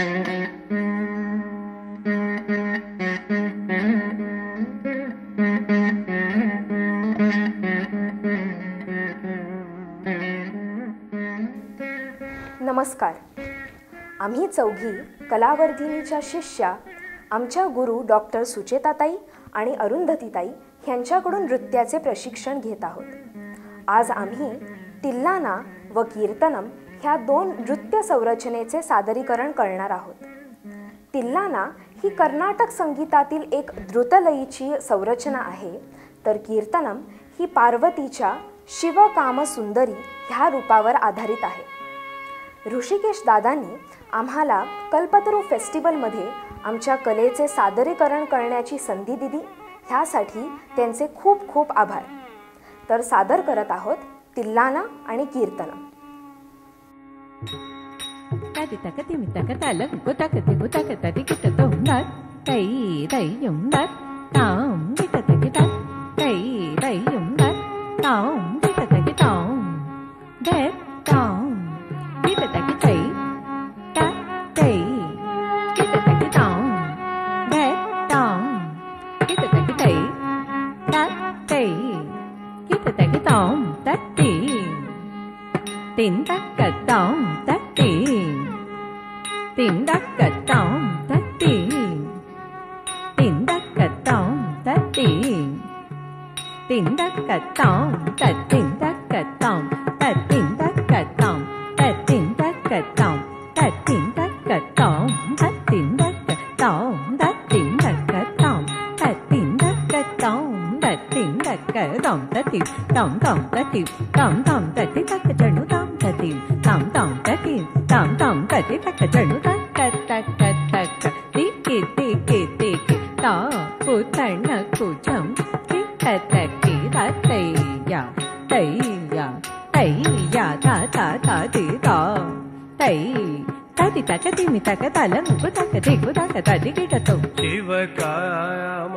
नमस्कार. आम्ही चौघी कलावर्धिनीच्या शिष्या आमच्या गुरु डॉक्टर सुचेताताई आणि अरुंधतीताई यांच्याकडून नृत्याचे प्रशिक्षण घेत आहोत. आज आम्ही तिल्लाना व कीर्तनम ह्या दोन नृत्य संरचनेचे सादरीकरण करणार आहोत. तिल्लाना ही कर्नाटक संगीतातील एक द्रुतलयीची संरचना आहे. तर कीर्तनम ही पार्वतीच्या शिवकामसुंदरी ह्या रूपावर आधारित आहे. ऋषिकेश दादांनी आम्हाला कल्पतरू फेस्टिवलमध्ये आमच्या कलेचे सादरीकरण करण्याची संधी दिली. ह्यासाठी त्यांचे खूप खूप आभार. तर सादर करत आहोत तिल्लाना आणि कीर्तनम. తగతిమి తగతలంకు తగతిము తగతదికి తొందర్ తై దయ్యుందర్ తాం వితతికి తై దయ్యుందర్ తాం వితతికి తాం there tòng tẹt tỉnh tắc tẹt tòng tẹt tỉnh tắc tẹt tòng tẹt tỉnh tắc tẹt tòng tẹt tỉnh tắc tẹt tòng tẹt tỉnh tắc tẹt tòng tẹt tỉnh tắc tẹt tòng tẹt tỉnh tắc tẹt tòng tẹt tỉnh tắc tẹt tòng tẹt tỉnh tòng tòng tẹt tỉnh tòng tòng tẹt tỉnh tắc tẹt chân tòng tẹt tỉnh tòng tòng tẹt tỉnh tòng tòng tẹt tỉnh tắc tẹt chân tắc tẹt tẹt tẹt tẹt tẹt tí kỳ tí kỳ tí kỳ tỏ phụ tài nợ phụ chồng tí tẹt t 他对呀对呀对呀，他他他的到对。తది తగ తిమి తగ తల ముగ్గు తగ దిగు తగ తది గిడతో శివకామ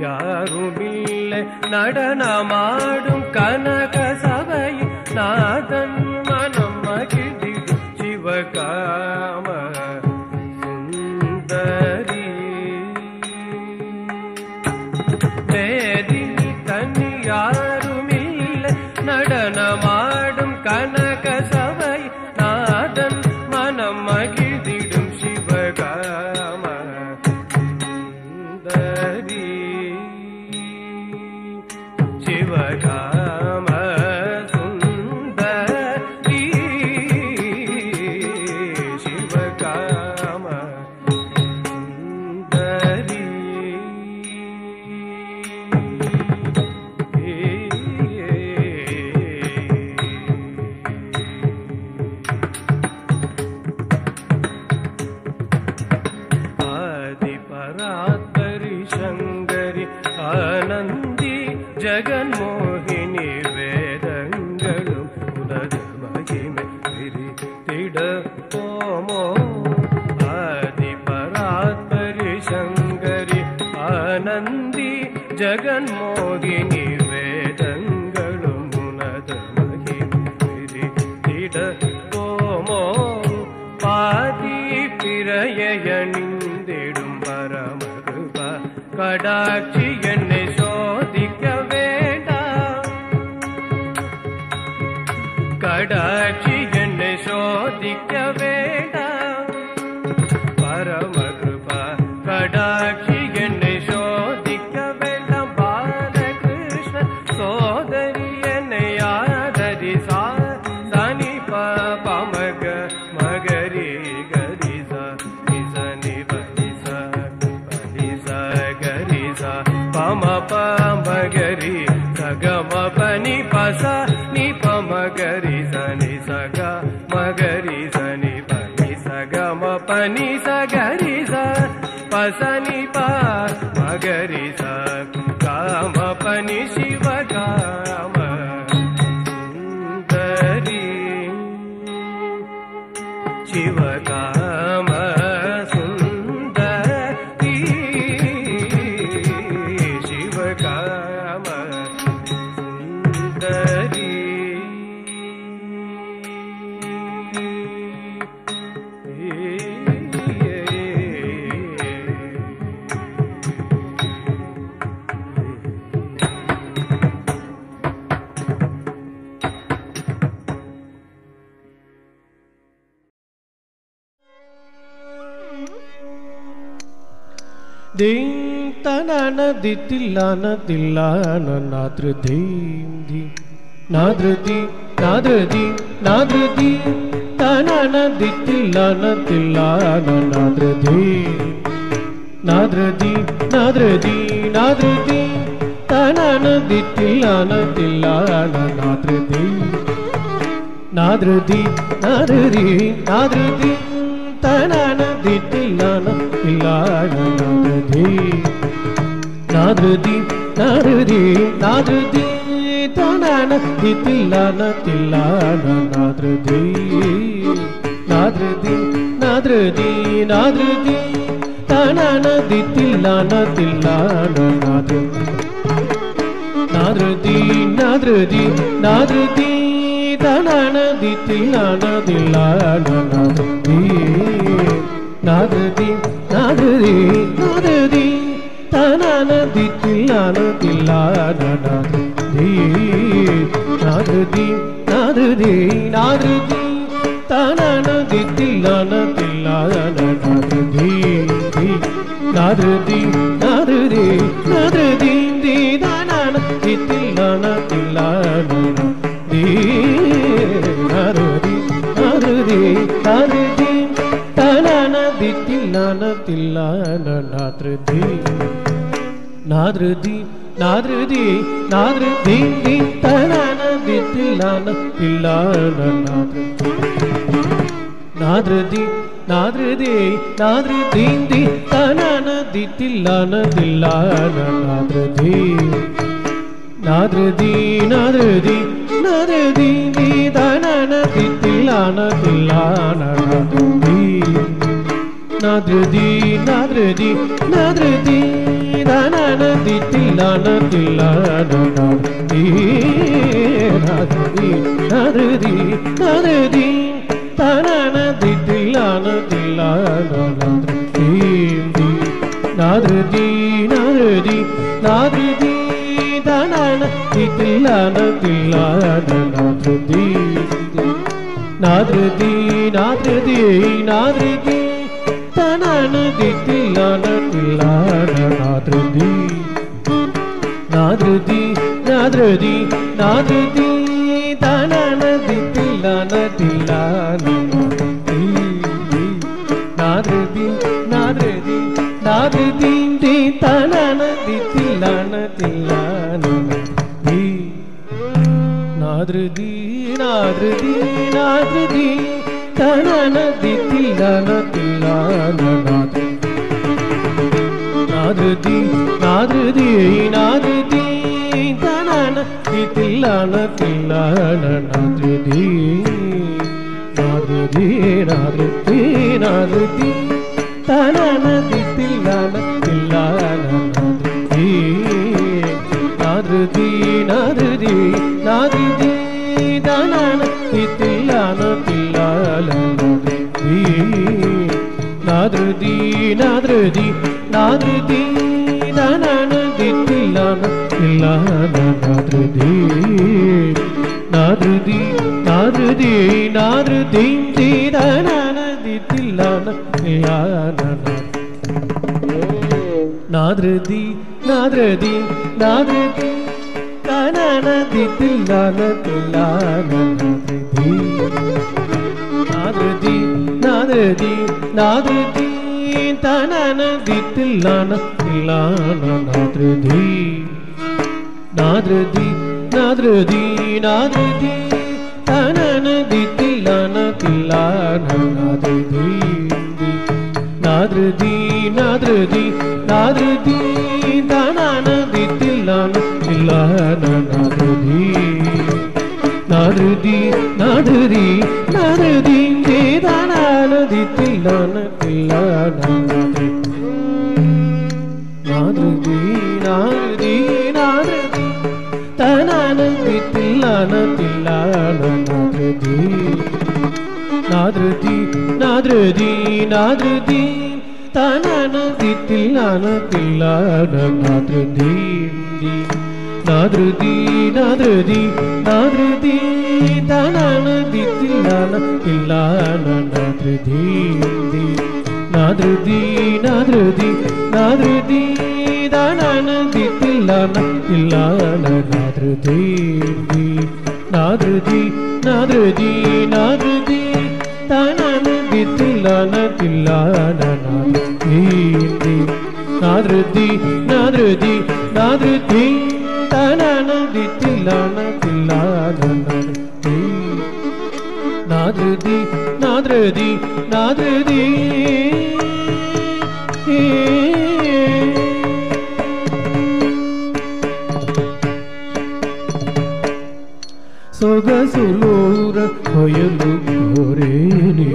யாருமில்லை. நடனமாடும் கனக சபையில் நாதன் மனம் மகிழ்ந்திடும் சிவகா போமோ பாதி பிறையணிந்திடும் பரமருப கடாட்சி என்னை Shiva Ding tanana ditillana tillana nadru ding di nadru di nadru di nadru di tanana ditillana tillana nadru di nadru di nadru di nadru di tanana ditillana tillana nadru di nadru di തനനദി Thillana ഇല്ലാനദി നാദൃതി നാദൃതി നാദൃതി തനനദി Thillana തില്ലാന നാദൃതി നാദൃതി നാദൃതി നാദൃതി തനനദി തില്ലന തില്ലാന നാദൃതി നാദൃതി നാദൃതി നാദൃതി തനനദി തില്ലന തില്ലാന നാദൃതി நாகதி நாகதி நாகதி. ditillana tillana nadru நாதிருதி நாதிருதி நாதிருதி தனதி தில்லான தில்லான நாகதி நாதிருதி நாதிருதி நாதிருதி தனதி தில்லான தில்லான நாதிருதி நாதிருதி நாதிருதி நாதிருதி தில்லான தில்லான நாதிருதி நாதிருதி நாதிருதி நாதிருதி. நாதிருதி நாதிருதி நாதிருதி தி தில்லான தில்லான நாதிருதி. நாதிருதி நாதிருதி தி தனன தி தில்லான தில்லான நாதிருதி. நாதிருதி நாதிருதி நாதிருதி தி தனன தில்லான தில்லான நாதிருதி. നദൃതി നദൃതി നദൃതി നനനദി തില്ലന തില്ലനദി നദൃതി നദൃതി തനനദി തില്ലന തില്ലനദി നദൃതി നദൃതി നദൃതി തനനദി തില്ലന തില്ലനദി നാദൃതി നാദൃതി நாதிருதி நாதிருதி நாதிருதி நாதிருதி தனன தில்லான தில்லான நாதிருதி நாதிருதி நாதிருதி நாதிருதி தனன தில்லான தில்லான நாதிருதி நாதிருதி நாதிருதி தி தனன தில்லான தில்லான நாதிருதி நாதிருதி நாதிருதி தனதி தில்லன தில்லானநாதி நாதுதி நாதுதி நாதுதி தனதி தில்லான தில்லானநாதுதி நாதுதி நாதுதி நாதுதி தனதி தில்லான தில்லானநாதுதி நாதுதி நாதுதி நாதுதி தனதி தில்லான ನಾದೃತಿ ನಾದೃತಿ ನಾನು ದಿತ್ತಿಲಾನ ಇಲ್ಲ ನಾದೃತಿ ನಾದೃತಿ ನಾದೃತಿ ನಾದೃತಿ ತೀರ ನಾನು ದಿತ್ತಿಲಾನ ಇಲ್ಲ ನಾದೃತಿ ನಾದೃತಿ ನಾದೃತಿ ನಾನ ದಿತ್ತಿಲಾನ ತಿಲ್ಲಾನ ನಾದೃತಿ நாததி நாததி நாததி தில்லான தில்லான நாதிருதி நாதிருதி நாதிருதி நாதிருதி தனன தி தில்லான தில்லான நாதிருதி நாதிருதி நாதிருதி நாதிருதி தனன தி தில்லான தில்லான நாதிருதி நாதிருதி நாதிருதி நாதிருதி தேதான தி தில்லான ഖില്ലനന്ദതി നാദൃതി നാദൃതി നാദൃതി തനനന്ദി തില്ലന തില്ലനന്ദതി നാദൃതി നാദൃതി നാദൃതി തനനന്ദി തില്ലന തില്ലനന്ദതി നാദൃതി നാദൃതി നാദൃതി തനനന്ദി തില്ലന തില്ലനന്ദതി നാദൃതി നാദൃതി നാദൃതി ദാനനദി തില്ലാന തില്ലാന നാദൃതി നാദൃതി നാദൃതി നാദൃതി ദാനനദി തില്ലാന തില്ലാന നാദൃതി നാദൃതി നാദൃതി നാദൃതി ദാനനദി തില്ലാന തില്ലാന നാദൃതി nadredi nadredi ಸೊಗಸುಲೂರ ಹೊಯಲು ಹೊರೇನಿ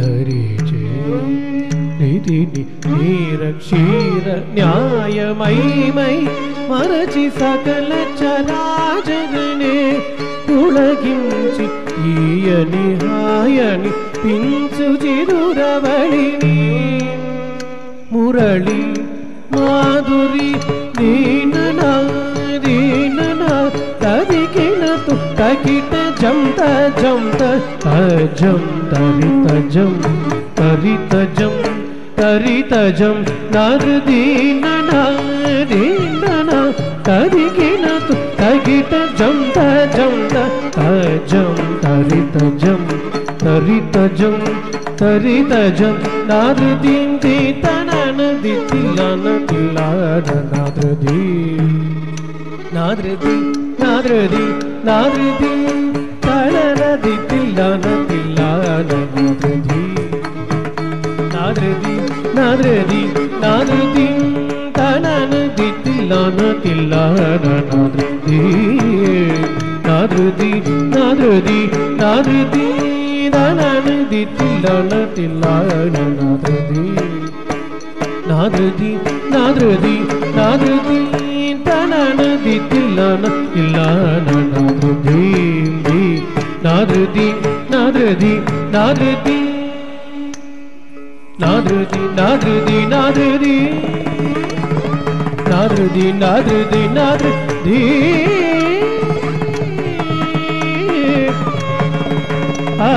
ಧರಿಚೆ ನಿಧಿನಿ ನೀರ ಕ್ಷೀರ ನ್ಯಾಯ ಮೈ ಮೈ ಮರಚಿ ಸಕಲ ಚರಾಜಗಣೆ ಉಳಗಿಂಚಿ ఈయని హాయని పించు చిరురవళిని. మురళి మాధురి దీనన దీనన తరికిన తుట్టకిట జంత జంత తజం తరితజం తరితజం తరితజం నరు దీనన దీన తరిగిన తగిట జం తజం తజం తరిత జం తరిత జం తరిత జం నారదీం దీత నది తిలన తిలాడ నారదీ నారదీ నారదీ నారదీ తలనది తిలన తిలాడ నారదీ నారదీ నారదీ నారదీ தில்லான தில்லான நருதி நருதி நருதி நருதி நனதி தில்லான தில்லான நருதி நருதி நருதி நருதி தனனதி தில்லான தில்லான நருதி நருதி ದಿನಾದ್ರಿ ದಿನಾದ್ರಿ ಧೀ ಆ